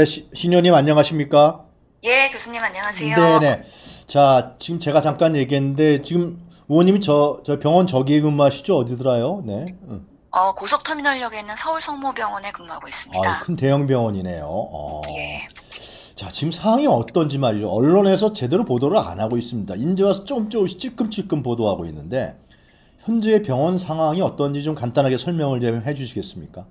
네, 시, 신현님 안녕하십니까? 예, 교수님 안녕하세요. 네네. 자, 지금 제가 잠깐 얘기했는데 지금 의원님이 저, 저 병원 저기에 근무하시죠? 어디더라요? 네. 응. 어, 고속터미널역에 있는 서울성모병원에 근무하고 있습니다. 아, 큰 대형 병원이네요. 어. 예. 자, 지금 상황이 어떤지 말이죠. 언론에서 제대로 보도를 안 하고 있습니다. 인제 와서 조금 조금씩 찔끔찔끔 보도하고 있는데 현재 병원 상황이 어떤지 좀 간단하게 설명을 좀 해주시겠습니까?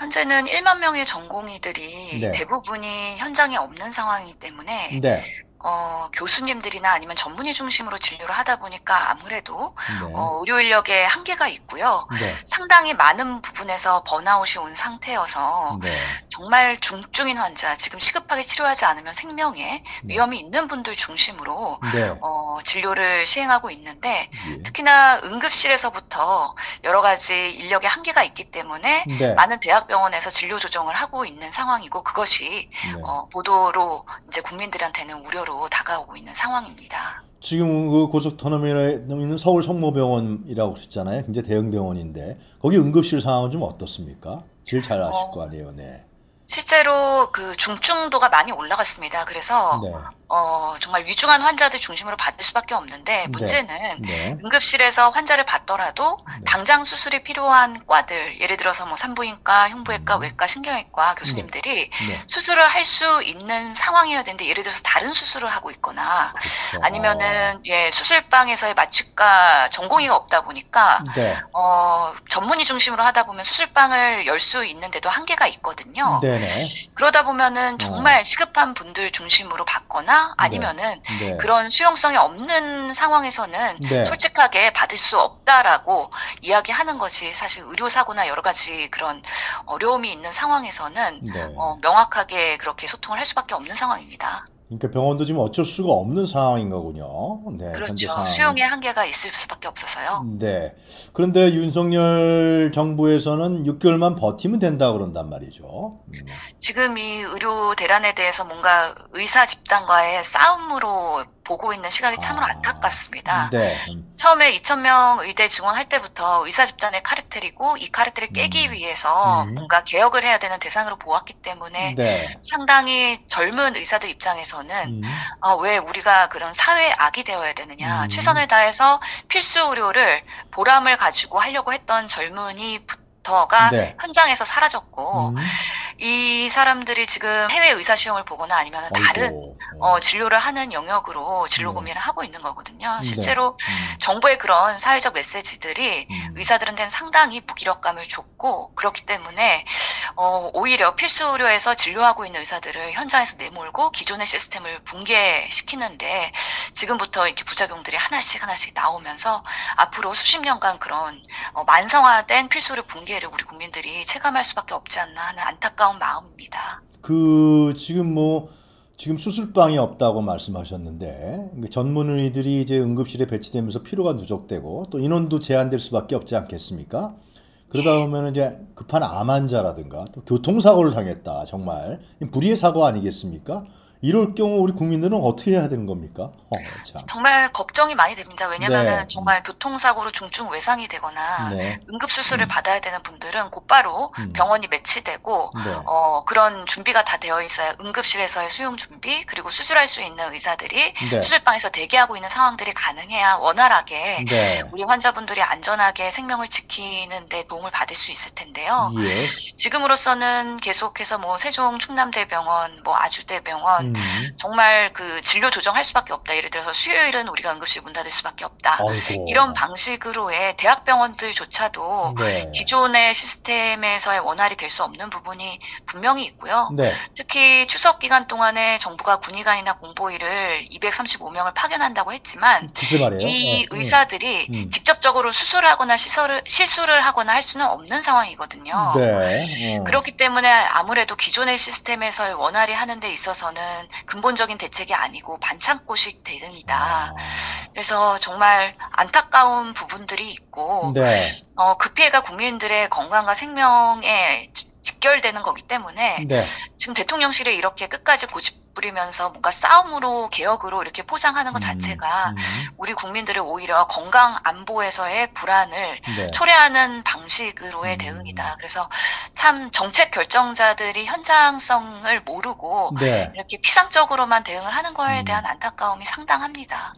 현재는 1만 명의 전공의들이 네. 대부분이 현장에 없는 상황이기 때문에 네. 어, 교수님들이나 아니면 전문의 중심으로 진료를 하다 보니까 아무래도 네. 어, 의료 인력에 한계가 있고요. 네. 상당히 많은 부분에서 번아웃이 온 상태여서 네. 정말 중증인 환자, 지금 시급하게 치료하지 않으면 생명에 네. 위험이 있는 분들 중심으로 네. 어, 진료를 시행하고 있는데 예. 특히나 응급실에서부터 여러 가지 인력의 한계가 있기 때문에 네. 많은 대학병원에서 진료 조정을 하고 있는 상황이고 그것이 네. 어, 보도로 이제 국민들한테는 우려로 다가오고 있는 상황입니다. 지금 그 고속터미널에 있는 서울 성모병원이라고 하셨잖아요. 굉장히 대형 병원인데 거기 응급실 상황은 좀 어떻습니까? 제일 잘 아실 어. 거 아니에요, 네. 실제로 그 중증도가 많이 올라갔습니다. 그래서 네, 어, 정말 위중한 환자들 중심으로 받을 수밖에 없는데 문제는 네, 응급실에서 환자를 받더라도 네. 당장 수술이 필요한 과들, 예를 들어서 뭐 산부인과, 흉부외과, 음. 외과, 신경외과 교수님들이 네. 수술을 할 수 있는 상황이어야 되는데 예를 들어서 다른 수술을 하고 있거나 그렇죠. 아니면은 예 수술방에서의 마취과 전공의가 없다 보니까 어, 네, 어 전문의 중심으로 하다 보면 수술방을 열 수 있는데도 한계가 있거든요. 그러다 보면은 정말 시급한 분들 중심으로 받거나 아니면은 네, 그런 수용성이 없는 상황에서는 네. 솔직하게 받을 수 없다라고 이야기하는 것이 사실 의료사고나 여러 가지 그런 어려움이 있는 상황에서는 네. 어, 명확하게 그렇게 소통을 할 수밖에 없는 상황입니다. 그러니까 병원도 지금 어쩔 수가 없는 상황인 거군요. 네, 그렇죠. 수용의 한계가 있을 수밖에 없어서요. 네. 그런데 윤석열 정부에서는 6개월만 버티면 된다 그런단 말이죠. 음, 지금 이 의료 대란에 대해서 뭔가 의사 집단과의 싸움으로 보고 있는 시각이 참으로 아, 안타깝습니다. 네. 음, 처음에 2,000명 의대 증원할 때부터 의사 집단의 카르텔이고 이 카르텔을 깨기 음. 위해서 음. 뭔가 개혁을 해야 되는 대상으로 보았기 때문에 네. 상당히 젊은 의사들 입장에서 는 음, 아, 왜 우리가 그런 사회 악이 되어야 되느냐. 음. 최선을 다해서 필수 의료를 보람을 가지고 하려고 했던 젊은이부터가 네. 현장에서 사라졌고 음, 이 사람들이 지금 해외 의사 시험을 보거나 아니면 다른 아이고, 어, 진료를 하는 영역으로 진로 네. 고민을 하고 있는 거거든요. 네. 실제로 음, 정부의 그런 사회적 메시지들이 음. 의사들한테는 상당히 무기력감을 줬고 그렇기 때문에 어, 오히려 필수 의료에서 진료하고 있는 의사들을 현장에서 내몰고 기존의 시스템을 붕괴시키는데 지금부터 이렇게 부작용들이 하나씩 하나씩 나오면서 앞으로 수십 년간 그런 어, 만성화된 필수 의료 붕괴를 우리 국민들이 체감할 수밖에 없지 않나 하는 안타까운 마음입니다. 그 지금 뭐 지금 수술방이 없다고 말씀하셨는데 그 전문의들이 이제 응급실에 배치되면서 피로가 누적되고 또 인원도 제한될 수밖에 없지 않겠습니까? 그러다 보면 이제 급한 암 환자라든가 또 교통사고를 당했다 정말 불의의 사고 아니겠습니까? 이럴 경우 우리 국민들은 어떻게 해야 되는 겁니까? 어, 참. 정말 걱정이 많이 됩니다. 왜냐면은 네. 정말 교통사고로 중증 외상이 되거나 네, 응급수술을 음. 받아야 되는 분들은 곧바로 음. 병원이 매치되고 네, 어, 그런 준비가 다 되어 있어야 응급실에서의 수용 준비 그리고 수술할 수 있는 의사들이 네, 수술방에서 대기하고 있는 상황들이 가능해야 원활하게 네, 우리 환자분들이 안전하게 생명을 지키는 데 도움을 받을 수 있을 텐데요. 예, 지금으로서는 계속해서 뭐 세종 충남대병원, 뭐 아주대병원 음, 정말 그 진료 조정할 수밖에 없다. 예를 들어서 수요일은 우리가 응급실 문 닫을 수밖에 없다. 아이고, 이런 방식으로의 대학병원들조차도 네, 기존의 시스템에서의 원활이 될 수 없는 부분이 분명히 있고요. 네, 특히 추석 기간 동안에 정부가 군의관이나 공보의를 235명을 파견한다고 했지만. 이 어, 음. 의사들이 음. 직접적으로 수술하거나 시설을, 시술을 하거나 할 수는 없는 상황이거든요. 네, 어. 그렇기 때문에 아무래도 기존의 시스템에서의 원활히 하는 데 있어서는 근본적인 대책이 아니고 반창고식 대응이다. 아, 그래서 정말 안타까운 부분들이 있고 네. 어, 그 피해가 국민들의 건강과 생명에 직결되는 거기 때문에 네. 지금 대통령실에 이렇게 끝까지 고집 부리면서 뭔가 싸움으로 개혁으로 이렇게 포장하는 것 음, 자체가 음, 우리 국민들을 오히려 건강 안보에서의 불안을 네. 초래하는 방식으로의 음. 대응이다. 그래서 참 정책 결정자들이 현장성을 모르고 네. 이렇게 피상적으로만 대응을 하는 거에 음. 대한 안타까움이 상당합니다.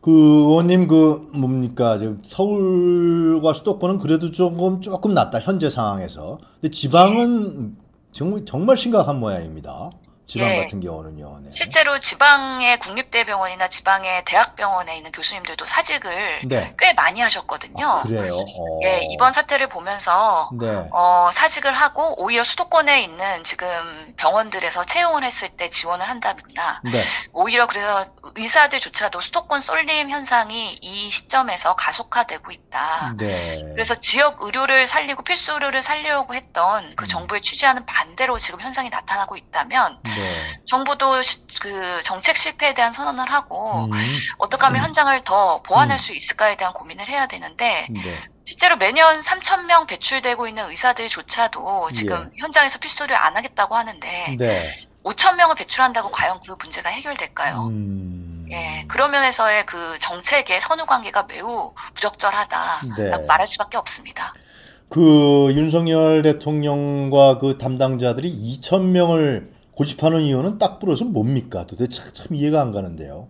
그 의원님 그 뭡니까 지금 서울과 수도권은 그래도 조금 조금 낫다 현재 상황에서. 근데 지방은 정말 정말 심각한 모양입니다. 지방 예. 같은 경우는요. 네. 실제로 지방의 국립대병원이나 지방의 대학병원에 있는 교수님들도 사직을 네. 꽤 많이 하셨거든요. 아, 그래요. 어. 예, 이번 사태를 보면서 네. 어, 사직을 하고 오히려 수도권에 있는 지금 병원들에서 채용을 했을 때 지원을 한다거나 네. 오히려 그래서 의사들조차도 수도권 쏠림 현상이 이 시점에서 가속화되고 있다. 네. 그래서 지역 의료를 살리고 필수 의료를 살리려고 했던 그 음. 정부의 취지와는 반대로 지금 현상이 나타나고 있다면 네. 정부도 시- 그 정책 실패에 대한 선언을 하고 음. 어떻게 하면 현장을 더 보완할 음. 수 있을까에 대한 고민을 해야 되는데 네. 실제로 매년 3천 명 배출되고 있는 의사들조차도 지금 현장에서 필수를 안 하겠다고 하는데 네. 5천 명을 배출한다고 과연 그 문제가 해결될까요? 음. 예, 그런 면에서의 그 정책의 선후 관계가 매우 부적절하다라고 네. 말할 수밖에 없습니다. 그 윤석열 대통령과 그 담당자들이 2천 명을 고집하는 이유는 딱 부러서 뭡니까? 도대체 참, 참 이해가 안 가는데요.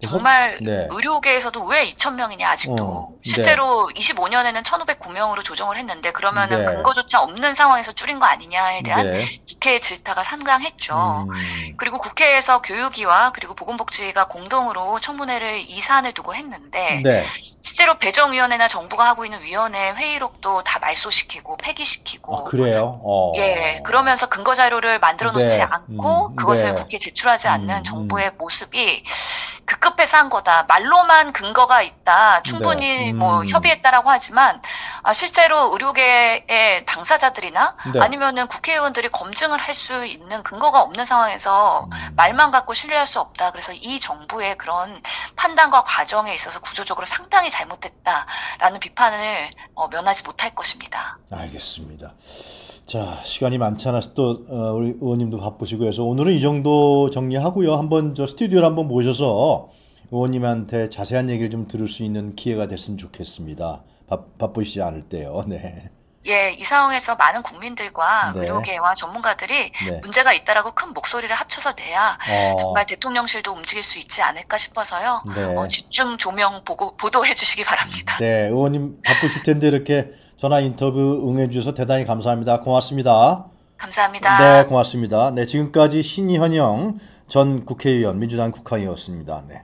그래서- 정말 네. 의료계에서도 왜 2천 명이냐 아직도 어, 네. 실제로 25년에는 1,509명으로 조정을 했는데 그러면은 네. 근거조차 없는 상황에서 줄인 거 아니냐에 대한 네. 국회의 질타가 상당했죠. 음. 그리고 국회에서 교육위와 그리고 보건복지가 공동으로 청문회를 이 사안을 두고 했는데 네. 실제로 배정위원회나 정부가 하고 있는 위원회 회의록도 다 말소시키고 폐기시키고 아, 그래요? 어. 예 그러면서 근거 자료를 만들어 놓지 네. 않고 음, 그것을 네. 국회에 제출하지 않는 음, 정부의 모습이 급 급해서 한 거다 말로만 근거가 있다 충분히 네. 뭐 음. 협의했다라고 하지만 아, 실제로 의료계의 당사자들이나 네. 아니면은 국회의원들이 검증을 할 수 있는 근거가 없는 상황에서 음. 말만 갖고 신뢰할 수 없다. 그래서 이 정부의 그런 판단과 과정에 있어서 구조적으로 상당히 잘못됐다라는 비판을 어, 면하지 못할 것입니다. 알겠습니다. 자, 시간이 많지 않아서 또 어, 우리 의원님도 바쁘시고 해서 오늘은 이 정도 정리하고요. 한번 저 스튜디오를 한번 모셔서 의원님한테 자세한 얘기를 좀 들을 수 있는 기회가 됐으면 좋겠습니다. 바, 바쁘시지 않을 때요. 네. 예, 이 상황에서 많은 국민들과 네. 의료계와 전문가들이 네. 문제가 있다라고 큰 목소리를 합쳐서 내야 어, 정말 대통령실도 움직일 수 있지 않을까 싶어서요. 네. 어, 집중 조명 보고 보도해 주시기 바랍니다. 네, 의원님 바쁘실 텐데 이렇게 전화 인터뷰 응해 주셔서 대단히 감사합니다. 고맙습니다. 감사합니다. 네, 고맙습니다. 네, 지금까지 신희헌영 전 국회의원, 민주당 국회의원이었습니다. 네.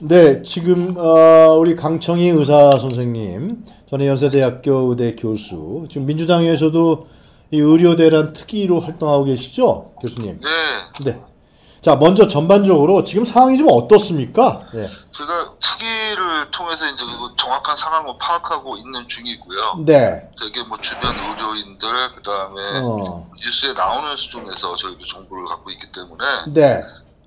네, 지금 어, 우리 강청희 의사 선생님, 전에 연세대학교 의대 교수, 지금 민주당에서도 이 의료대란 특위로 활동하고 계시죠, 교수님? 네, 네. 자, 먼저 전반적으로 지금 상황이 좀 어떻습니까? 네. 제가 특위를 통해서 이제 그 정확한 상황을 파악하고 있는 중이고요. 네. 되게 뭐 주변 의료인들 그다음에 어. 뉴스에 나오는 수준에서 저희도 정보를 갖고 있기 때문에 네.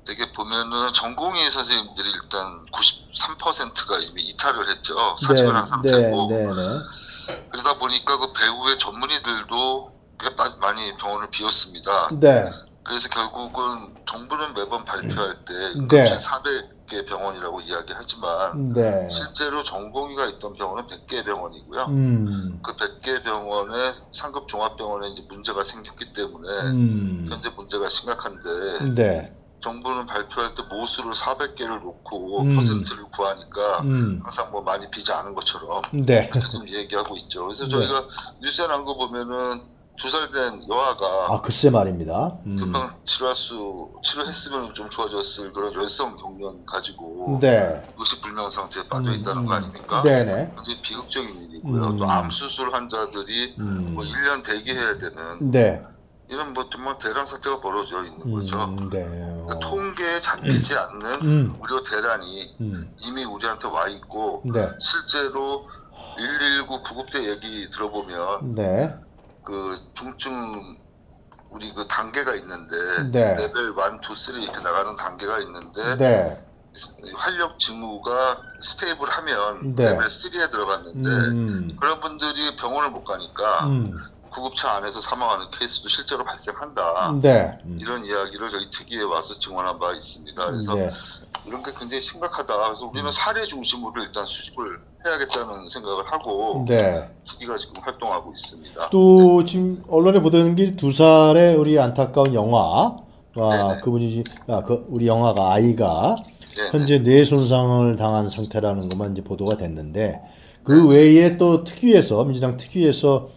되게 보면은 전공의 선생님들이 일단 93%가 이미 이탈을 했죠. 네. 사직을 한 네. 상태고 네. 네. 그러다 보니까 그 배후의 전문의들도 꽤 빠- 많이 병원을 비웠습니다. 네. 그래서 결국은 정부는 매번 발표할 때 네. 400개 병원이라고 이야기하지만 네. 실제로 전공의가 있던 병원은 100개 병원이고요. 음. 그 100개 병원에 상급 종합병원에 이제 문제가 생겼기 때문에 음. 현재 문제가 심각한데 네. 정부는 발표할 때 모수를 400개를 놓고 음. 퍼센트를 구하니까 음. 항상 뭐 많이 비지 않은 것처럼 네. 지금 얘기하고 있죠. 그래서 네. 저희가 뉴스에 난 거 보면은 두 살 된 여아가 아, 글쎄 말입니다. 음. 금방 치료수 치료했으면 좀 좋아졌을 그런 열성 경련 가지고 네. 의식 불명 상태에 빠져 있다는 거 아닙니까? 네네. 굉장히 비극적인 일이고요. 음. 또암 수술 환자들이 음. 뭐 1년 대기해야 되는 네. 이런 뭐 정말 대란 사태가 벌어져 있는 거죠. 음, 네. 그러니까 어. 통계에 잡히지 않는 음. 의료 대란이 음. 이미 우리한테 와 있고 네. 실제로 119 구급대 얘기 들어보면 네. 그 중증 우리 그 단계가 있는데 네. 레벨 1, 2, 3 이렇게 나가는 단계가 있는데 네. 활력 징후가 stable하면 네. 레벨 3에 들어갔는데 음. 그런 분들이 병원을 못 가니까 음. 구급차 안에서 사망하는 케이스도 실제로 발생한다. 네. 음. 이런 이야기를 저희 특위에 와서 증언한 바 있습니다. 그래서 네. 이런 게 굉장히 심각하다. 그래서 우리는 사례 중심으로 일단 수집을 해야겠다는 생각을 하고 네. 특위가 지금 활동하고 있습니다. 또 지금 언론에 보도되는 게 두 살의 우리 안타까운 영화 와 네네. 그분이 아, 그 우리 영화가 아이가 네, 현재 뇌 손상을 당한 상태라는 것만 이제 보도가 됐는데 그 네. 외에 또 특위에서 민주당 특위에서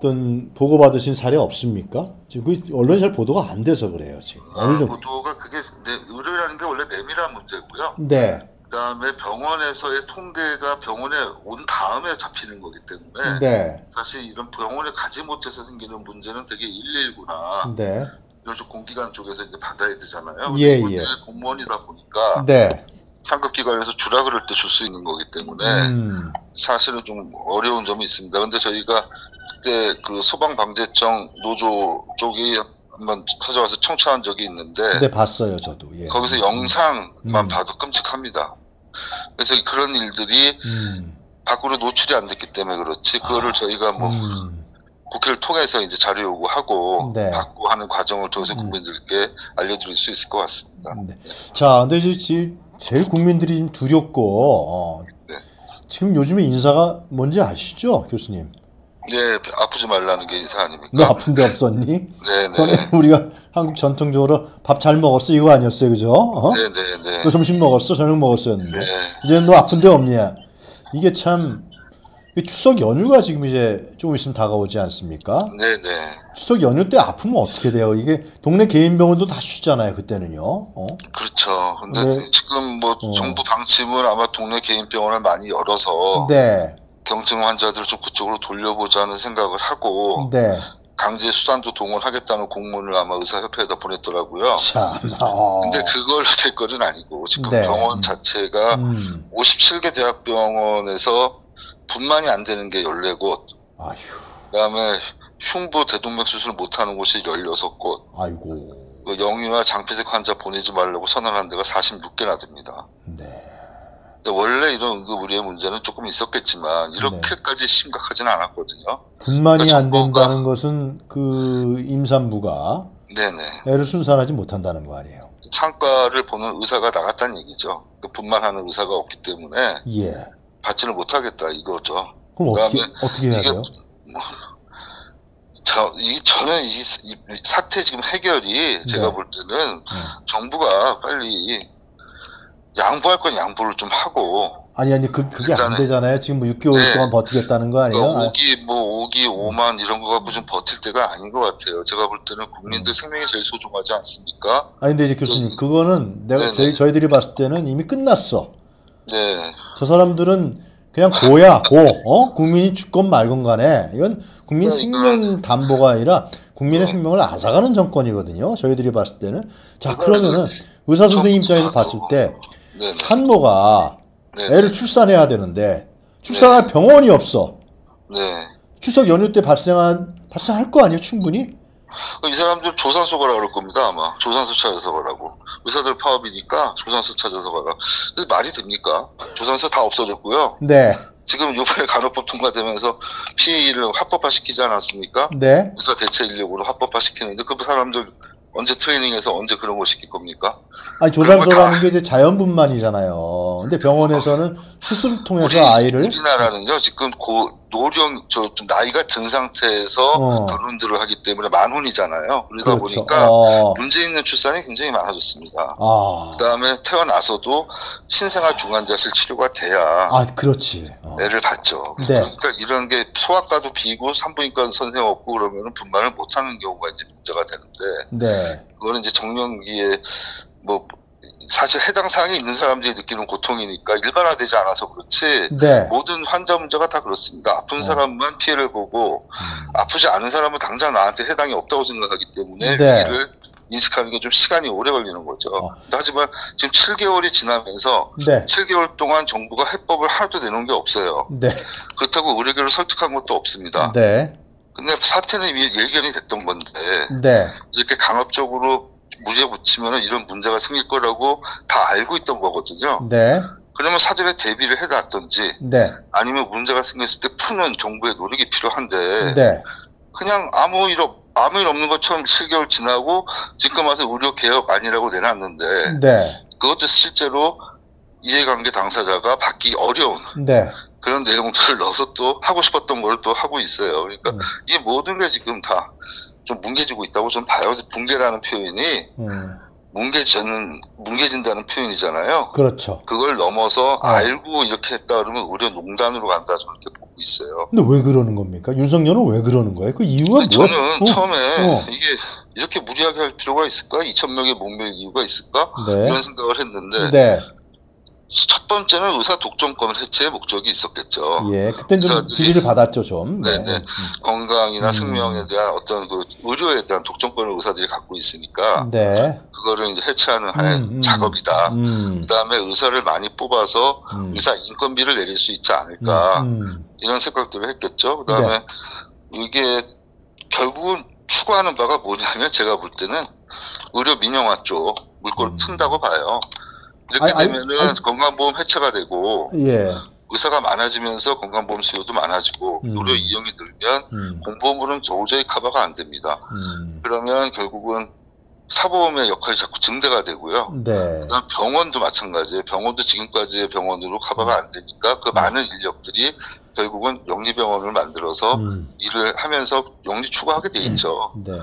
어떤 보고 받으신 사례 없습니까? 지금 그 언론에 잘 보도가 안 돼서 그래요 지금 어느 아, 정도 보도가 그게 내, 의료라는 게 원래 내밀한 문제고요. 네, 그다음에 병원에서의 통계가 병원에 온 다음에 잡히는 거기 때문에 네, 사실 이런 병원에 가지 못해서 생기는 문제는 되게 119나 네, 이런 쪽 공기관 쪽에서 이제 받아야 되잖아요. 예, 예. 공무원이다 보니까 네, 상급 기관에서 주라 그럴 때 줄 수 있는 거기 때문에 음, 사실은 좀 어려운 점이 있습니다. 근데 저희가 그때 그 소방방재청 노조 쪽이 한번 찾아와서 청취한 적이 있는데 네 봤어요 저도 예. 거기서 영상만 음. 봐도 끔찍합니다. 그래서 그런 일들이 음, 밖으로 노출이 안 됐기 때문에 그렇지 그거를 저희가 뭐 음, 국회를 통해서 이제 자료 요구하고 네. 받고 하는 과정을 통해서 음. 국민들께 알려드릴 수 있을 것 같습니다. 네. 자, 근데 이제 지- 제일 국민들이 지금 두렵고 어, 네. 지금 요즘에 인사가 뭔지 아시죠, 교수님? 네, 아프지 말라는 게 인사 아닙니까? 너 아픈 데 없었니? 네, 전에 네, 우리가 한국 전통적으로 밥 잘 먹었어 이거 아니었어요, 그죠? 어? 네, 네, 네. 너 점심 먹었어, 저녁 먹었었는데 네. 이제 너 아픈 데 없냐? 이게 참이 추석 연휴가 지금 이제 조금 있으면 다가오지 않습니까? 네, 네. 추석 연휴 때 아프면 어떻게 돼요? 이게 동네 개인 병원도 다 쉬잖아요, 그때는요. 어? 그렇죠. 근데 네. 지금 뭐 어. 정부 방침은 아마 동네 개인 병원을 많이 열어서 네, 경증 환자들을 좀 그쪽으로 돌려보자는 생각을 하고 네. 강제 수단도 동원하겠다는 공문을 아마 의사협회에다 보냈더라고요. 참. 어. 근데 그걸로 될 거는 아니고 지금 네. 병원 자체가 음. 57개 대학병원에서 분만이 안 되는 게 14곳, 아휴, 그다음에 흉부 대동맥 수술 못하는 곳이 16곳, 아이고. 그 영유아 장폐색 환자 보내지 말라고 선언한 데가 46개나 됩니다. 네. 원래 이런 응급의료의 문제는 조금 있었겠지만 이렇게까지 심각하지는 않았거든요. 분만이 안 정부가- 된다는 것은 그 임산부가 네네. 애를 순산하지 못한다는 거 아니에요. 상과를 보는 의사가 나갔다는 얘기죠. 그 분만하는 의사가 없기 때문에 예. 받지를 못하겠다 이거죠. 그럼 어떻게 어떻게 해야 돼요? 저, 이, 저는 이, 이 사태 지금 해결이 제가 네. 볼 때는 정부가 빨리 양보할 건 양보를 좀 하고 아니 아니 그 그게 안 일단은- 되잖아요. 지금 뭐 6개월 네. 동안 버티겠다는 거 아니에요? 그러니까 아, 5기 뭐 5기 5만 이런 거 갖고 좀 버틸 때가 아닌 것 같아요. 제가 볼 때는 국민들 생명이 제일 소중하지 않습니까? 아니 근데 이제 교수님 그거는 내가 네네. 저희 저희들이 봤을 때는 이미 끝났어. 네. 저 사람들은 그냥 고야 고. 어? 국민이 죽건 말건 간에 이건 국민 그러니까. 생명 담보가 아니라 국민의 어. 생명을 앗아가는 정권이거든요. 저희들이 봤을 때는. 자 그러면은 의사 선생님 입장에서 봤을 때 네. 산모가 네. 애를 출산해야 되는데 출산할 병원이 없어. 네. 추석 연휴 때 발생한 발생할 거 아니에요, 충분히? 이 사람들 조산소 가라 그럴 겁니다, 아마. 조산소 찾아서 가라고. 의사들 파업이니까 조산소 찾아서 가라. 말이 됩니까? 조산소 다 없어졌고요. 네, 지금 요번에 간호법 통과되면서 PA를 합법화 시키지 않았습니까? 네. 의사 대체 인력으로 합법화 시키는데 그 사람들 언제 트레이닝해서 언제 그런 거 시킬 겁니까? 아니 조산소라는 다- 게 이제 자연분만이잖아요. 근데 병원에서는 수술을 통해서 우리, 아이를 우리나라는요 지금 고 노령 저 좀 나이가 든 상태에서 어. 결혼들을 하기 때문에 만혼이잖아요. 그러다 그렇죠. 보니까 어. 문제 있는 출산이 굉장히 많아졌습니다. 아, 그다음에 태어나서도 신생아 중환자실 치료가 돼야 아 그렇지. 어. 애를 받죠. 네. 그러니까 이런 게 소아과도 비고 산부인과도 선생 없고 그러면 분만을 못하는 경우가 이제 문제가 되는데 네, 그거는 이제 정년기에 뭐 사실 해당 사항이 있는 사람들이 느끼는 고통이니까 일반화되지 않아서 그렇지 네. 모든 환자 문제가 다 그렇습니다. 아픈 어. 사람만 피해를 보고 음. 아프지 않은 사람은 당장 나한테 해당이 없다고 생각하기 때문에 네. 위기를 인식하는 게 좀 시간이 오래 걸리는 거죠. 어. 하지만 지금 7개월이 지나면서 네, 7개월 동안 정부가 해법을 하나도 내놓은 게 없어요. 네, 그렇다고 의료계를 설득한 것도 없습니다. 네, 근데 사태는 이미 예견이 됐던 건데 네, 이렇게 강압적으로 무죄 붙이면 이런 문제가 생길 거라고 다 알고 있던 거거든요. 네, 그러면 사전에 대비를 해놨던지 네, 아니면 문제가 생겼을 때 푸는 정부의 노력이 필요한데 네. 그냥 아무 일 없, 아무 일 없는 것처럼 7개월 지나고 지금 와서 의료 개혁 아니라고 내놨는데 네. 그것도 실제로 이해관계 당사자가 받기 어려운 네. 그런 내용들을 넣어서 또 하고 싶었던 걸 또 하고 있어요. 그러니까 음. 이 모든 게 지금 다 좀 뭉개지고 있다고 좀 봐요. 붕괴라는 표현이 음. 뭉개지는 뭉개진다는 표현이잖아요. 그렇죠. 그걸 넘어서 어. 알고 이렇게 했다 그러면 의료 농단으로 간다 저는 이렇게 보고 있어요. 근데 왜 그러는 겁니까? 윤석열은 왜 그러는 거예요? 그 이유가 뭐야? 저는 어, 처음에 어. 이게 이렇게 무리하게 할 필요가 있을까? 2천 명의 목매일 이유가 있을까? 네. 이런 생각을 했는데 네. 첫 번째는 의사 독점권 해체의 목적이 있었겠죠. 예. 그땐 좀 지지를 받았죠, 좀. 네, 네. 건강이나 음. 생명에 대한 어떤 그 의료에 대한 독점권을 의사들이 갖고 있으니까 네. 그거를 이제 해체하는 하나의 음, 음. 작업이다. 음. 그다음에 의사를 많이 뽑아서 음. 의사 인건비를 내릴 수 있지 않을까 음. 이런 생각들을 했겠죠. 그다음에 네. 이게 결국은 추구하는 바가 뭐냐면 제가 볼 때는 의료 민영화 쪽 물꼬를 음. 튼다고 봐요. 이렇게 아니, 되면은 아니. 건강보험 해체가 되고 예. 의사가 많아지면서 건강보험 수요도 많아지고 음. 의료 이용이 늘면 음. 공보험으로는 도저히 커버가 안 됩니다. 음. 그러면 결국은 사보험의 역할이 자꾸 증대가 되고요. 네. 그다음 병원도 마찬가지예요. 병원도 지금까지의 병원으로 커버가 안 되니까 그 많은 인력들이 결국은 영리병원을 만들어서 음. 일을 하면서 영리 추구하게 돼 있죠. 네.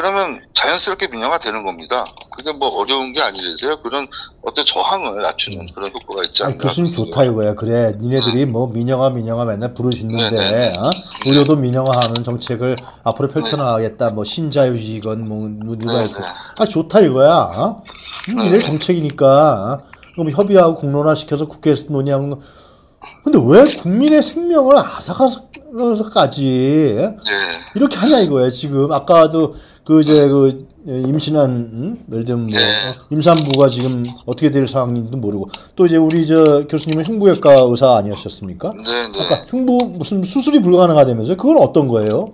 그러면 자연스럽게 민영화 되는 겁니다. 그게 뭐 어려운 게 아니라서요. 그런 어떤 저항을 낮추는 그런 효과가 있지 아니, 않나. 교수님 좋다 이거야. 그래, 니네들이 뭐 민영화 민영화 맨날 부르시는데 네, 네. 어? 의료도 민영화하는 정책을 앞으로 펼쳐나가겠다. 뭐 신자유주의건 뭐 누가 네. 네. 아 좋다 이거야. 어? 음, 네. 니네 정책이니까. 어? 그럼 협의하고 공론화 시켜서 국회에서 논의하는 거. 근데 왜 국민의 생명을 네. 이렇게 하냐 이거야 지금 아까도 그 이제 그 임신한 음? 예를 들면 뭐 네. 어, 임산부가 지금 어떻게 될 상황인지도 모르고 또 이제 우리 저 교수님은 흉부외과 의사 아니었습니까? 네, 네. 아까 흉부 무슨 수술이 불가능하다면서요? 그건 어떤 거예요?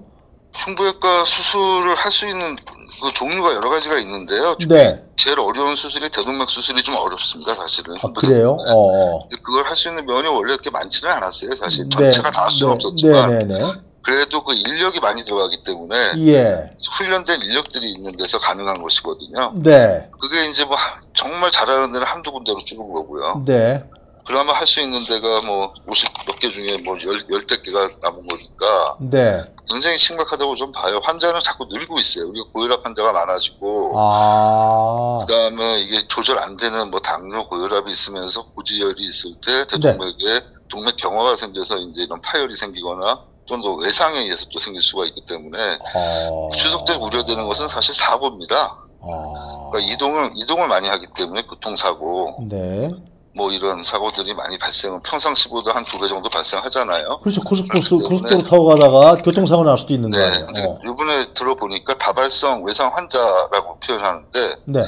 흉부외과 수술을 할 수 있는 그 종류가 여러 가지가 있는데요. 네. 제일 어려운 수술이 대동맥 수술이 좀 어렵습니다, 사실은. 아 그래요? 어. 어. 근데 그걸 할 수 있는 면이 원래 그렇게 많지는 않았어요, 사실. 네. 전체가 다 할 수는 네. 없었지만. 네, 네, 네. 그래도 그 인력이 많이 들어가기 때문에 예. 훈련된 인력들이 있는 데서 가능한 것이거든요. 네. 그게 이제 뭐 정말 잘하는 데는 한두 군데로 줄은 거고요. 네. 그러면 할 수 있는 데가 뭐 50 몇 개 중에 뭐 열, 열댓 개가 남은 거니까 네. 굉장히 심각하다고 좀 봐요. 환자는 자꾸 늘고 있어요. 우리가 고혈압 환자가 많아지고 아. 그 다음에 이게 조절 안 되는 뭐 당뇨 고혈압이 있으면서 고지혈이 있을 때 대동맥에 동맥 경화가 생겨서 이제 이런 파열이 생기거나 또는 또 외상에 의해서 또 생길 수가 있기 때문에 아. 추석 때 우려되는 것은 사실 사고입니다. 아. 그러니까 이동을 이동을 많이 하기 때문에 교통사고 네. 뭐 이런 사고들이 많이 발생은 평상시보다 한 두 배 정도 발생하잖아요. 그렇죠. 고속버스, 고속도로 타고 가다가 교통사고 날 수도 있는 거 네. 근데 어. 이번에 들어보니까 다발성 외상 환자라고 표현하는데 네.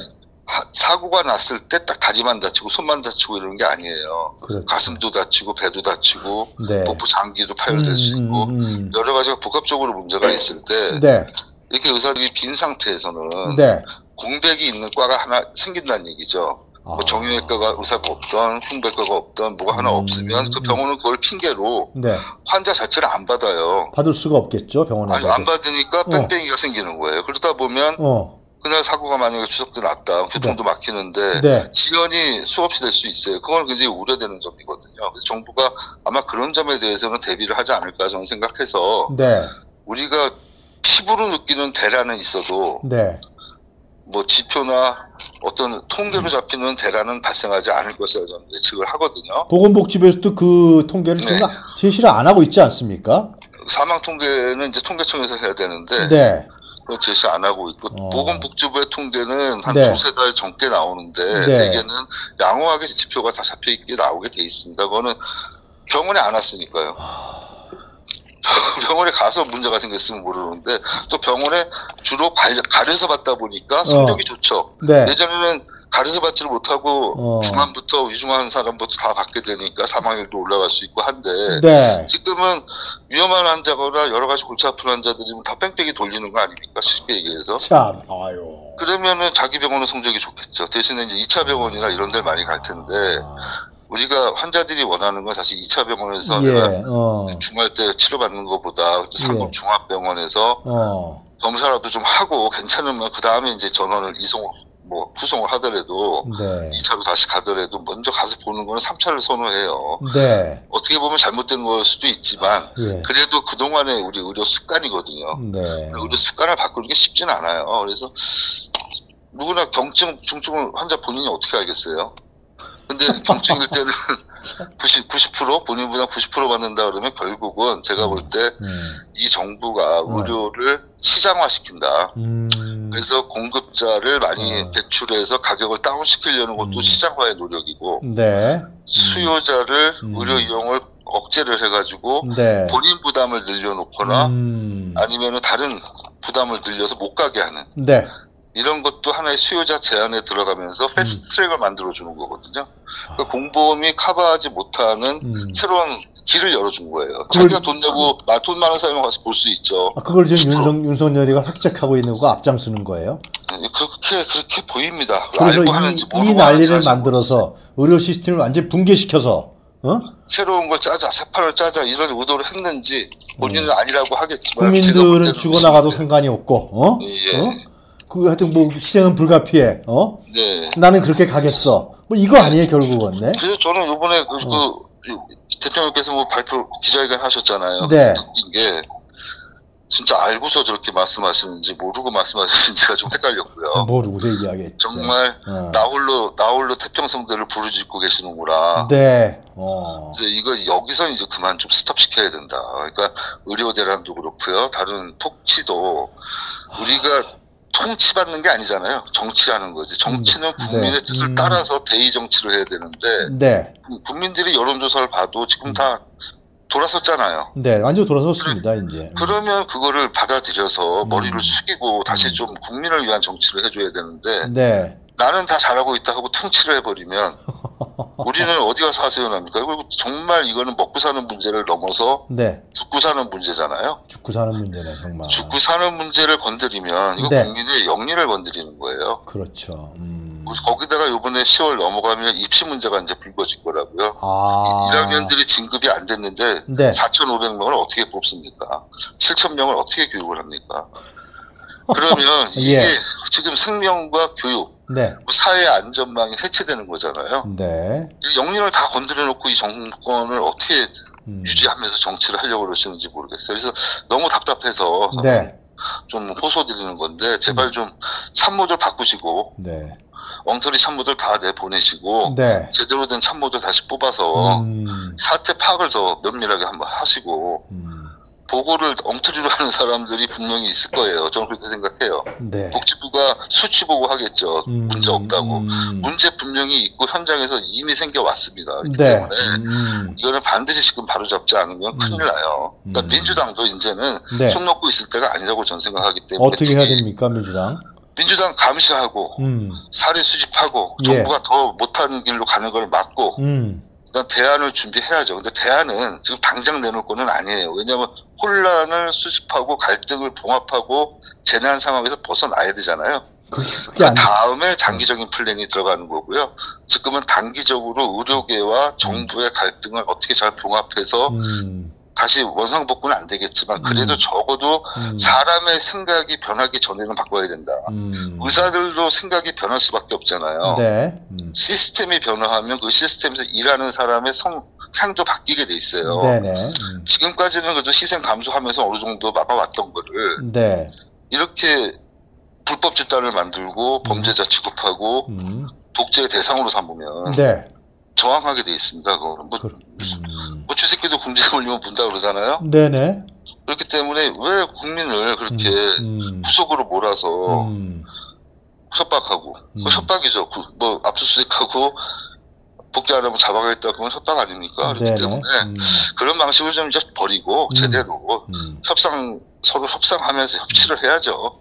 하- 사고가 났을 때 딱 다리만 다치고 손만 다치고 이런 게 아니에요. 그렇죠. 가슴도 다치고 배도 다치고 네. 복부 장기도 파열될 수 음, 있고 음, 음. 여러 가지가 복합적으로 문제가 있을 때 네. 이렇게 의사들이 빈 상태에서는 네. 공백이 있는 과가 하나 생긴다는 얘기죠. 아. 뭐 정형외과가 의사가 없던 흉배과가 없던 뭐가 하나 음. 없으면 그 병원은 그걸 핑계로 네. 환자 자체를 안 받아요. 받을 수가 없겠죠, 병원에서. 아니 안 받으니까 뺑뺑이가 생기는 거예요. 그러다 보면 어. 그날 사고가 만약에 추석 때 났다. 교통도 막히는데 네. 지연이 수없이 될 수 있어요. 그건 굉장히 우려되는 점이거든요. 그래서 정부가 아마 그런 점에 대해서는 대비를 하지 않을까 저는 생각해서 네. 우리가 피부로 느끼는 대란은 있어도 네. 뭐 지표나 어떤 통계로 잡히는 대란은 발생하지 않을 것이라 저는 예측을 하거든요. 보건복지부에서도 그 통계를 네. 제시를 안 하고 있지 않습니까? 사망 통계는 이제 통계청에서 해야 되는데 네. 제시 안 하고 있고 어. 보건복지부의 통계는 한 네. 두세 달 전께 나오는데 네. 대개는 양호하게 지표가 다 잡혀 있게 나오게 돼 있습니다. 그거는 병원에 안 왔으니까요. 병원에 가서 문제가 생겼으면 모르는데 또 병원에 주로 갈- 가려서 받다 보니까 성적이 좋죠. 네. 예전에는 가려서 받지를 못하고 어. 중환부터 위중한 사람부터 다 받게 되니까 사망률도 올라갈 수 있고 한데 네. 지금은 위험한 환자거나 여러 가지 골치 아픈 환자들이면 다 뺑뺑이 돌리는 거 아닙니까? 쉽게 얘기해서. 참, 아유. 그러면은 자기 병원은 성적이 좋겠죠. 대신에 이제 2차 병원이나 이런 데를 많이 갈 텐데 아, 우리가 환자들이 원하는 건 사실 2차 병원에서 예, 내가 어, 중할 때 치료받는 것보다 상급 예. 종합병원에서 어, 검사라도 좀 하고 괜찮으면 그 다음에 이제 전원을 이송 뭐 후송을 하더라도 네, 2차로 다시 가더라도 먼저 가서 보는 거는 3차를 선호해요. 네, 어떻게 보면 잘못된 걸 수도 있지만 예, 그래도 그동안의 우리 의료 습관이거든요. 네, 의료 습관을 바꾸는 게 쉽진 않아요. 그래서 누구나 경증, 중증 환자 본인이 어떻게 알겠어요? 근데 경증일 때는 90, 90% 본인보다 90% 받는다 그러면 결국은 제가 볼 때이 음, 정부가 의료를 시장화시킨다. 음, 그래서 공급자를 많이 어. 배출해서 가격을 다운시키려는 것도 음. 시장화의 노력이고 네, 수요자를 음. 의료 이용을 억제를 해가지고 네, 본인 부담을 늘려놓거나 음, 아니면은 다른 부담을 늘려서 못 가게 하는 네, 이런 것도 하나의 수요자 제한에 들어가면서 음. 패스트 트랙을 만들어 주는 거거든요. 그러니까 공보험이 커버하지 못하는 음. 새로운 길을 열어준 거예요. 그걸- 자기가 돈 내고 마- 돈 많은 사람이 가서 볼 수 있죠. 아, 그걸 지금 10%. 윤석, 윤석열이가 획책하고 있는 거고 앞장서는 거예요. 그렇게 그렇게 보입니다. 그래서 이, 이 난리를 만들어서 의료 시스템을 완전히 붕괴시켜서, 어? 새로운 걸 짜자, 새 판을 짜자 이런 의도를 했는지 본인은 아니라고 하겠지만 음. 제가 볼 국민들은 죽어나가도. 상관이 없고, 어? 예. 어? 그 하여튼 뭐 희생은 불가피해, 어? 네. 나는 그렇게 가겠어. 뭐 이거 아니에요 결국은, 네? 그래서 저는 이번에 그, 어. 그 대통령께서 뭐 발표 기자회견 하셨잖아요. 네. 느낀 게 진짜 알고서 저렇게 말씀하시는지 모르고 말씀하시는지가 좀 헷갈렸고요. 모르고 얘기하겠죠. 정말 어. 나 홀로 나 홀로 태평성대를 부르짖고 계시는구나. 네, 어, 이제 이거 여기서 이제 그만 좀 스톱 시켜야 된다. 그러니까 의료 대란도 그렇고요. 다른 통치도 우리가 통치받는 게 아니잖아요. 정치하는 거지. 정치는 음, 국민의 네. 뜻을 음. 따라서 대의 정치를 해야 되는데 네, 그 국민들이 여론조사를 봐도 지금 다 돌아섰잖아요. 네, 완전 돌아섰습니다 이제. 그러면 그거를 받아들여서 음. 머리를 숙이고 다시 음. 좀 국민을 위한 정치를 해줘야 되는데 네, 나는 다 잘하고 있다 하고 통치를 해버리면 우리는 어디 가서 하세요납니까? 그리고 정말 이거는 먹고 사는 문제를 넘어서 네, 죽고 사는 문제잖아요. 죽고 사는 문제네 정말. 죽고 사는 문제를 건드리면 이거 네. 국민의 영리를 건드리는 거예요. 그렇죠. 음. 거기다가 요번에 10월 넘어가면 입시 문제가 이제 불거질 거라고요. 아, 1학년들이 진급이 안 됐는데 네. 4,500명을 어떻게 뽑습니까? 7,000명을 어떻게 교육을 합니까? 그러면 이게 예. 지금 생명과 교육, 네, 사회 안전망이 해체되는 거잖아요. 네, 이 영린을 다 건드려 놓고 이 정권을 어떻게 음. 유지하면서 정치를 하려고 그러시는지 모르겠어요. 그래서 너무 답답해서 네, 좀 호소드리는 건데 제발 좀 참모들 바꾸시고 네, 엉터리 참모들 다 내보내시고 네. 제대로 된 참모들 다시 뽑아서 음, 사태 파악을 더 면밀하게 한번 하시고 음, 보고를 엉터리로 하는 사람들이 분명히 있을 거예요. 저는 그렇게 생각해요. 네. 복지부가 수치 보고 하겠죠. 음, 문제 없다고. 음, 문제 분명히 있고 현장에서 이미 생겨왔습니다. 그렇기 네. 때문에 음, 이거는 반드시 지금 바로잡지 않으면 큰일 나요. 그러니까 음. 민주당도 이제는 네. 손 놓고 있을 때가 아니라고 저는 생각하기 때문에 어떻게 해야 됩니까 민주당? 민주당 감시하고 음, 사례 수집하고 예. 정부가 더 못하는 길로 가는 걸 막고 음, 일단 대안을 준비해야죠. 근데 대안은 지금 당장 내놓을 거는 아니에요. 왜냐하면 혼란을 수습하고 갈등을 봉합하고 재난 상황에서 벗어나야 되잖아요. 그게, 안, 다음에 장기적인 플랜이 들어가는 거고요. 지금은 단기적으로 의료계와 정부의 갈등을 어떻게 잘 봉합해서 음, 다시 원상복구는 안 되겠지만 그래도 음. 적어도 음, 사람의 생각이 변하기 전에는 바꿔야 된다. 음, 의사들도 생각이 변할 수밖에 없잖아요. 네, 음, 시스템이 변화하면 그 시스템에서 일하는 사람의 성, 상도 바뀌게 돼 있어요. 네네, 음, 지금까지는 그래도 희생 감수하면서 어느 정도 막아왔던 거를 네, 이렇게 불법 집단을 만들고 범죄자 취급하고 음, 독재의 대상으로 삼으면 네, 저항하게 돼 있습니다. 그거. 뭐, 그, 음, 뭐 주새끼도 궁지에 몰리면 문다 그러잖아요. 네네, 그렇기 때문에 왜 국민을 그렇게 음, 구속으로 몰아서 음, 협박하고 음. 그 협박이죠. 그, 뭐 압수수색하고 복귀 안 하면 잡아가겠다 그러면 협박 아닙니까? 그렇기 네네, 때문에 음, 그런 방식을 좀 이제 버리고 음. 제대로 음. 협상 서로 협상하면서 협치를 해야죠.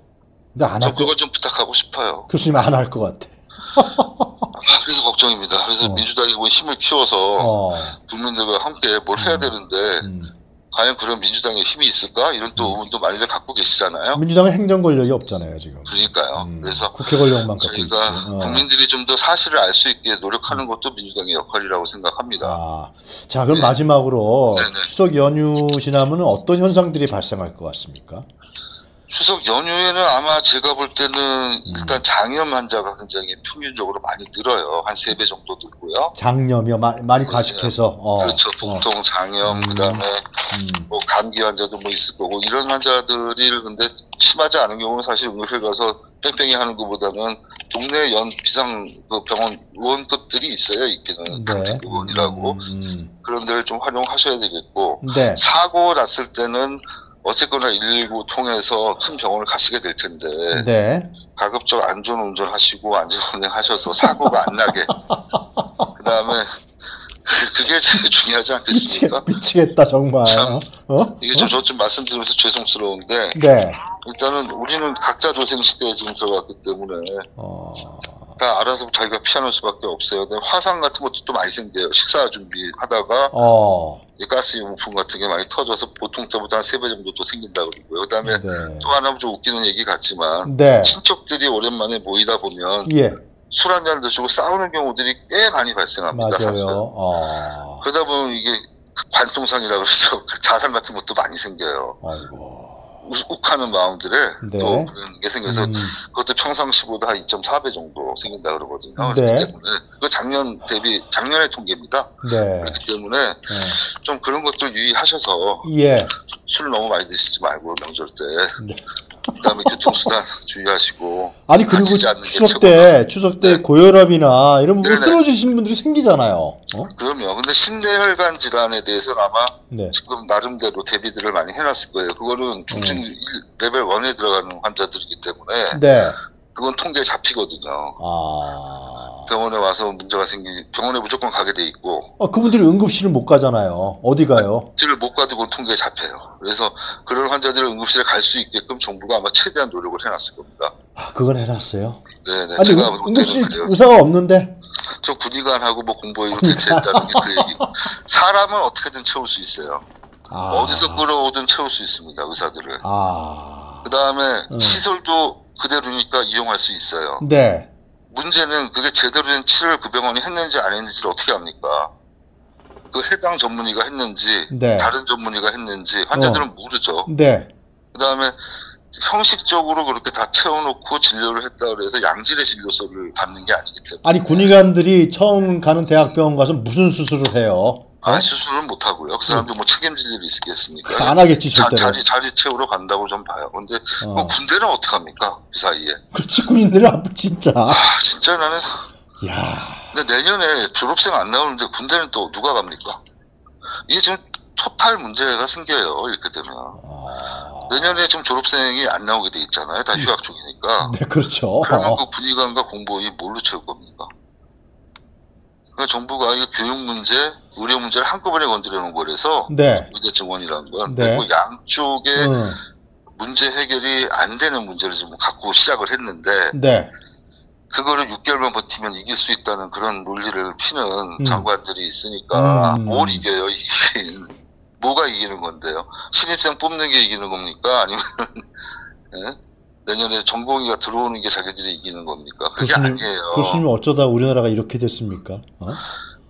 근데 안저할 거, 그걸 좀 부탁하고 싶어요. 교수님 안 할 것 같아. 아, 그래서 걱정입니다. 그래서 어. 민주당이 뭐 힘을 키워서 어, 국민들과 함께 뭘 해야 음. 되는데 음, 과연 그런 민주당에 힘이 있을까? 이런 또 의문도 많이들 갖고 계시잖아요. 민주당은 행정 권력이 없잖아요 지금. 그러니까요. 음, 그래서 국회 권력만 갖고. 저희가 어. 국민들이 좀 더 사실을 알 수 있게 노력하는 것도 민주당의 역할이라고 생각합니다. 아, 자 그럼 네. 마지막으로 네네. 추석 연휴 지나면 어떤 현상들이 발생할 것 같습니까? 추석 연휴에는 아마 제가 볼 때는 음. 일단 장염 환자가 굉장히 평균적으로 많이 늘어요. 한 세 배 정도 늘고요. 장염이요, 마- 많이 과식해서. 어, 그렇죠. 어, 복통, 장염, 음. 그 다음에 음, 뭐 감기 환자도 뭐 있을 거고 이런 환자들이 근데 심하지 않은 경우는 사실 응급실 가서 뺑뺑이 하는 것보다는 동네 연 비상 그 병원 의원급들이 있어요. 있기는 네. 강제병원이라고 음, 음, 그런 데를 좀 활용하셔야 되겠고 음. 네. 사고 났을 때는 어쨌거나 119 통해서 큰 병원을 가시게 될 텐데 네. 가급적 안전 운전하시고 안전 운행하셔서 사고가 안 나게 그 다음에 그게 제일 중요하지 미치겠, 않겠습니까? 미치겠 다 정말. 참. 어? 이게 좀저좀 말씀드리면서 죄송스러운데 네. 일단은 우리는 각자 조생 시대에 지금 들어갔기 때문에 어, 다 알아서 자기가 피하는 수밖에 없어요. 화상 같은 것도 또 많이 생겨요. 식사 준비하다가 어, 이 가스 용품 같은 게 많이 터져서 보통 때보다 한세배 정도 또 생긴다 그러고요. 그 다음에 네. 또 하나 좀 웃기는 얘기 같지만 네. 친척들이 오랜만에 모이다 보면 예, 술 한 잔 드시고 싸우는 경우들이 꽤 많이 발생합니다. 맞아요. 어, 그러다 보면 이게 관통상이라 그래서 자살 같은 것도 많이 생겨요. 아이고. 욱- 욱하는 마음들에 네. 또 그런 게 생겨서 음, 그것도 평상시보다 한 2.4배 정도 생긴다 그러거든요. 네. 그렇기 때문에 그 작년 대비 작년의 통계입니다. 네. 그렇기 때문에 네. 좀 그런 것들 유의하셔서 예. 술 너무 많이 드시지 말고 명절 때 네. 그다음에 교통수단 주의하시고 아니 그리고 추석 때 추석 때 네. 고혈압이나 이런 부분 네네. 쓰러지시는 분들이 생기잖아요. 어? 그럼요. 근데 심내혈관 질환에 대해서는 아마 네. 지금 나름대로 대비들을 많이 해놨을 거예요. 그거는 중증 일 레벨 1에 들어가는 환자들이기 때문에 네. 그건 통계에 잡히거든요. 아. 병원에 와서 문제가 생기 병원에 무조건 가게 돼 있고 아, 그분들이 응급실을 못 가잖아요. 어디 가요? 치를 못 가도 그건 통계에 잡혀요. 그래서 그런 환자들을 응급실에 갈 수 있게끔 정부가 아마 최대한 노력을 해놨을 겁니다. 아, 그건 해놨어요. 네네. 아니, 제가 응- 응급실. 의사가 없는데? 저 군의관하고 뭐 공보위로 대체했다는 게 그 얘기고 사람은 어떻게든 채울 수 있어요. 아. 어디서 끌어오든 채울 수 있습니다. 의사들을. 아. 그 다음에 음. 시설도 그대로니까 이용할 수 있어요. 네. 문제는 그게 제대로 된 치료를 그 병원이 했는지 안 했는지를 어떻게 합니까? 그 해당 전문의가 했는지 네. 다른 전문의가 했는지 환자들은 모르죠. 네. 그 다음에 형식적으로 그렇게 다 채워놓고 진료를 했다 그래서 양질의 진료서를 받는 게 아니기 때문에 아니, 군의관들이 처음 가는 대학병원 가서 무슨 수술을 해요? 어? 아, 수술은 못 하고요. 그 사람들 뭐 책임질 일이 있겠습니까? 안 하겠지, 자, 절대로. 자리 자리 채우러 간다고 좀 봐요. 근데 어. 그럼 군대는 어떻게 합니까? 그 사이에. 그렇지, 군인들은 아프, 진짜. 아, 진짜 나는 야 근데 내년에 졸업생 안 나오는데 군대는 또 누가 갑니까? 이게 지금 토탈 문제가 생겨요. 이렇게 되면. 아. 내년에 지금 졸업생이 안 나오게 돼 있잖아요. 다 휴학 중이니까. 네, 그렇죠. 그러면 어. 그 군의관과 공보원이 뭘로 채울 겁니까? 그러니까 정부가 이 교육 문제, 의료 문제를 한꺼번에 건드려 놓은 거라서 네. 의대 증원이라는 건 네. 그리고 양쪽에 응. 문제 해결이 안 되는 문제를 지금 갖고 시작을 했는데 네. 그거를 6개월만 버티면 이길 수 있다는 그런 논리를 피는 음. 장관들이 있으니까 음. 뭘 이겨요 이긴 뭐가 이기는 건데요 신입생 뽑는 게 이기는 겁니까 아니면 예? 내년에 전공의가 들어오는 게 자기들이 이기는 겁니까 그게 교수님, 아니에요 교수님 어쩌다 우리나라가 이렇게 됐습니까? 어?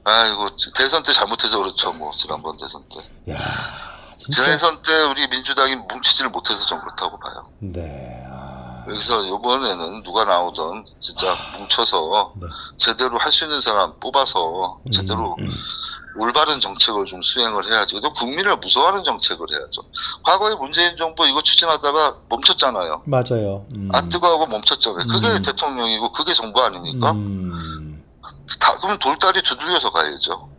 아이고 대선 때 잘못해서 그렇죠 뭐 지난번 대선 때 야 진짜. 대선 때 우리 민주당이 뭉치지를 못해서 좀 그렇다고 봐요 네. 아, 여기서 이번에는 누가 나오든 진짜 뭉쳐서 네. 제대로 할 수 있는 사람 뽑아서 음, 제대로 음. 올바른 정책을 좀 수행을 해야죠. 또 국민을 무서워하는 정책을 해야죠. 과거에 문재인 정부 이거 추진하다가 멈췄잖아요. 맞아요. 음. 아 뜨거워하고 멈췄잖아요. 그게 음. 대통령이고 그게 정부 아닙니까? 음. 다, 그럼 돌다리 두들겨서 가야죠.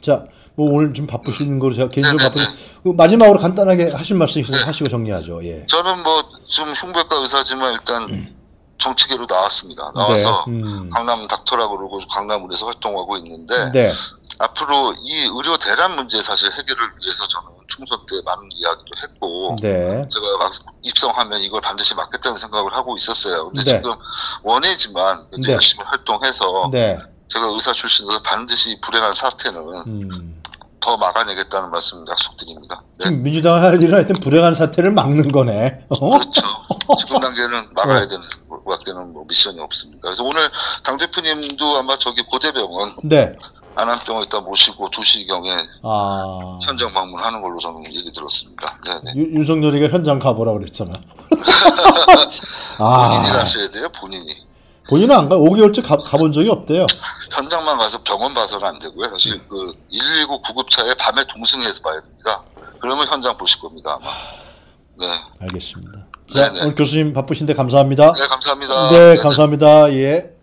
자, 뭐 오늘 좀 바쁘신 거로 제가 개인적으로 네네네. 바쁘. 그 마지막으로 간단하게 하실 말씀 있으면 네. 하시고 정리하죠. 예. 저는 뭐 좀 흉부외과 의사지만 일단 정치계로 나왔습니다. 나와서 네. 음. 강남 닥터라고 그러고 강남을에서 활동하고 있는데 네. 앞으로 이 의료 대란 문제 사실 해결을 위해서 저는 총선 때 많은 이야기도 했고 네. 제가 막 입성하면 이걸 반드시 막겠다는 생각을 하고 있었어요. 근데 네. 지금 원해지만 네. 열심히 활동해서 네. 제가 의사 출신으로서 반드시 불행한 사태는 음. 더 막아내겠다는 말씀 약속드립니다. 네. 지금 민주당이 할 일은 하여튼 불행한 사태를 막는 거네. 어? 그렇죠. 지금 단계는 막아야 되는 밖에는 뭐 미션이 없습니다. 그래서 오늘 당 대표님도 아마 저기 고대병원 네. 안암병원 에다 모시고 2시경에 아. 현장 방문하는 걸로 저는 얘기 들었습니다. 네네. 유- 윤석열이가 현장 가보라 그랬잖아. 본인이 아, 가셔야 돼요, 본인이. 본인은 안 가, 5개월째 가, 가본 적이 없대요. 현장만 가서 병원 봐서는 안 되고요. 사실 그 119 구급차에 밤에 동승해서 봐야 됩니다. 그러면 현장 보실 겁니다, 아마. 네. 알겠습니다. 자, 네네. 오늘 교수님 바쁘신데 감사합니다. 네, 감사합니다. 네, 감사합니다. 예.